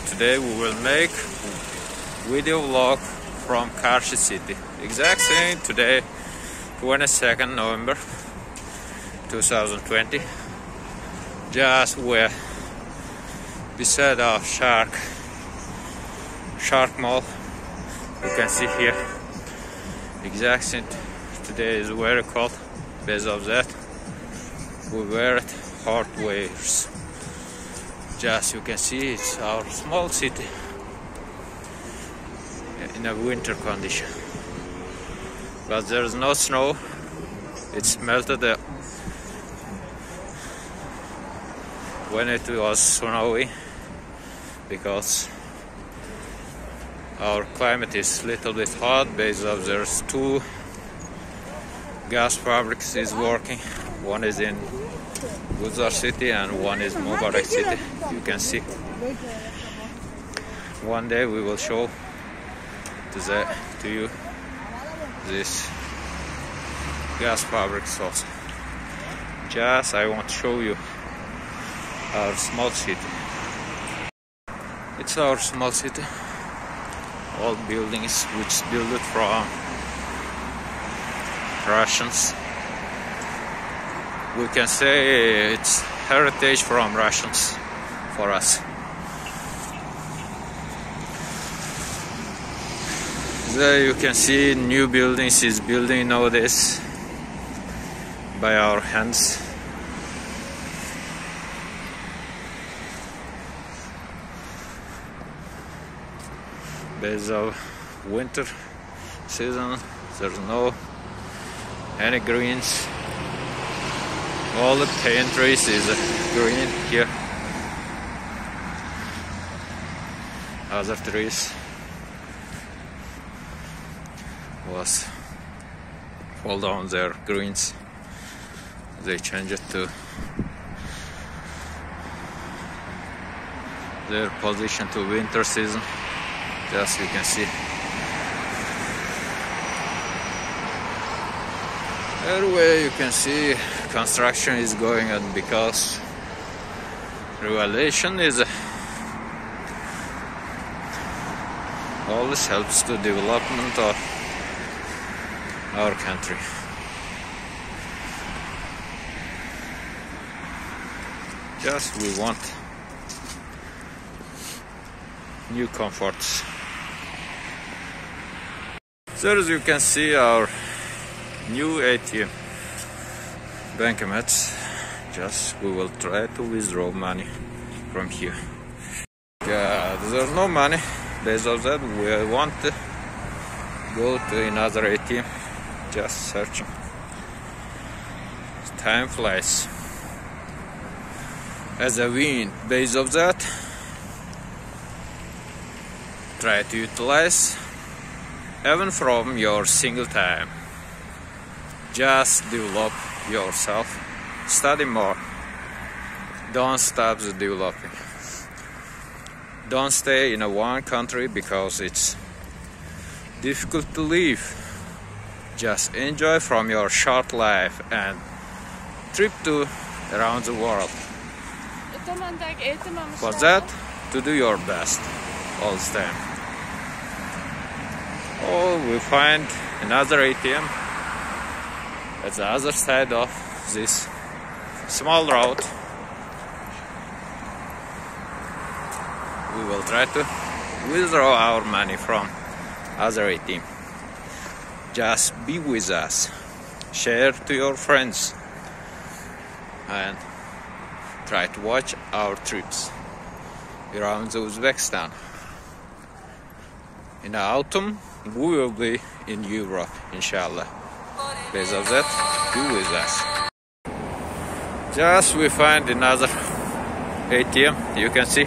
today we will make video vlog from Karshi city. Exact same today, 22nd November 2020. Just we're beside our shark shark mall. You can see here. Exact same today is very cold. Because of that, we wear hard waves. Just you can see it's our small city in a winter condition. But there's no snow. It's melted when it was snowy because our climate is a little bit hot because of there's two gas fabrics is working one is in Guzar city and one is Mubarak city. You can see. One day we will show to, the, to you this gas fabrics also. Just I want to show you our small city. It's our small city. All buildings which built from Russians we can say it's heritage from Russians for us. There you can see new buildings is building nowadays by our hands. Because of winter season, there's no any greens all the paint trees is green here. Other trees was fall down their greens. They change it to their position to winter season. Just you can see. Everywhere you can see construction is going on because revelation is always helps the development of our country. Just we want new comforts. So as you can see our new ATM bankomats just we will try to withdraw money from here yeah there's no money based that we want to go to another ATM just searching time flies as a win based of that try to utilize even from your single time just develop yourself. Study more. Don't stop the developing. Don't stay in a one country because it's difficult to live. Just enjoy from your short life and trip to around the world. For that, to do your best all the time. Oh, we find another ATM at the other side of this small road we will try to withdraw our money from other ATM just be with us. Share to your friends. And try to watch our trips around Uzbekistan. In the autumn we will be in Europe inshallah. Because of that do with us. Just we find another ATM you can see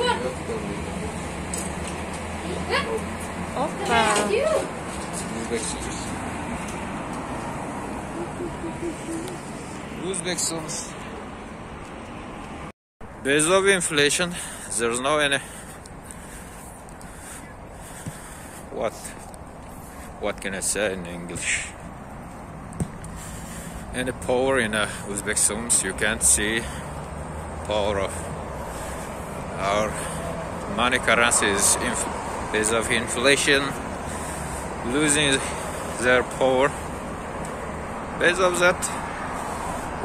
What? vertically. Thank you. Uzbek sums. Based of inflation, there's no any what what can I say in English? Any power in uh, Uzbek you can't see power of our money currency is because of inflation losing their power. Because of that,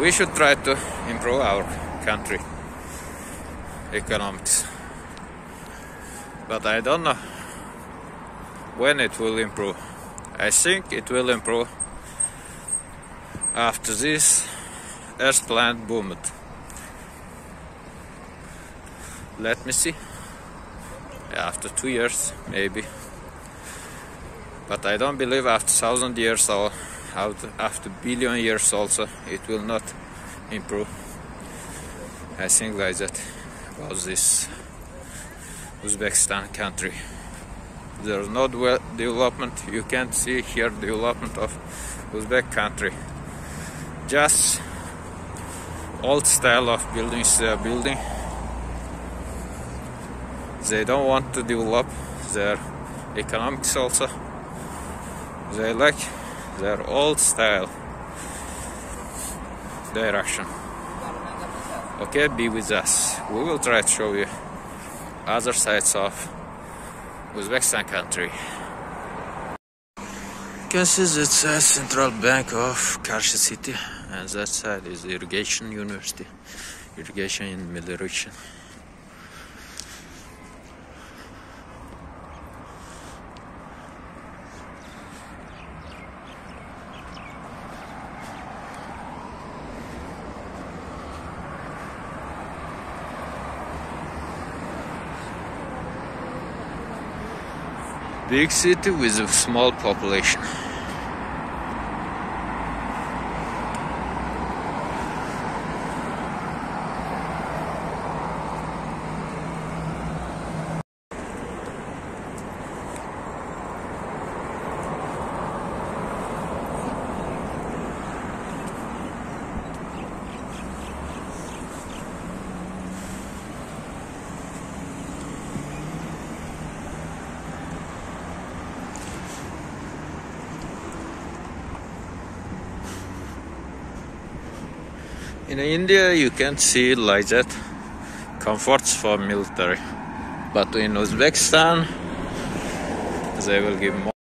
we should try to improve our country economics. But I don't know when it will improve. I think it will improve after this earth plant boomed. Let me see. After two years, maybe. But I don't believe after thousand years or after, after billion years also it will not improve. I think like that about this Uzbekistan country. There's no development. You can't see here development of Uzbek country. Just old style of buildings they are building. They don't want to develop their economics also. They like their old style direction. Okay, be with us. We will try to show you other sides of Uzbekistan country. You can see that's a central bank of Karshi city, and that side is irrigation university, irrigation in middle region. Big city with a small population. In India, you can't see like that comforts for military, but in Uzbekistan, they will give more.